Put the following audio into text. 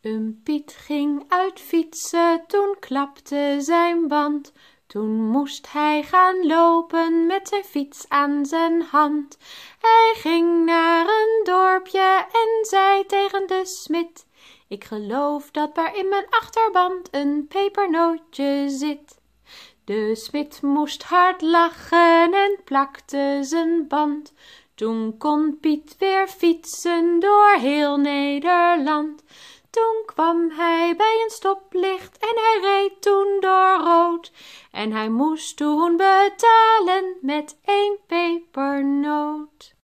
Een Piet ging uit fietsen, toen klapte zijn band. Toen moest hij gaan lopen met zijn fiets aan zijn hand. Hij ging naar een dorpje en zei tegen de smid: Ik geloof dat daar in mijn achterband een pepernootje zit. De smid moest hard lachen en plakte zijn band. Toen kon Piet weer fietsen door heel Nederland. Toen kwam hij bij een stoplicht en hij reed toen door rood. En hij moest toen betalen met één pepernoot.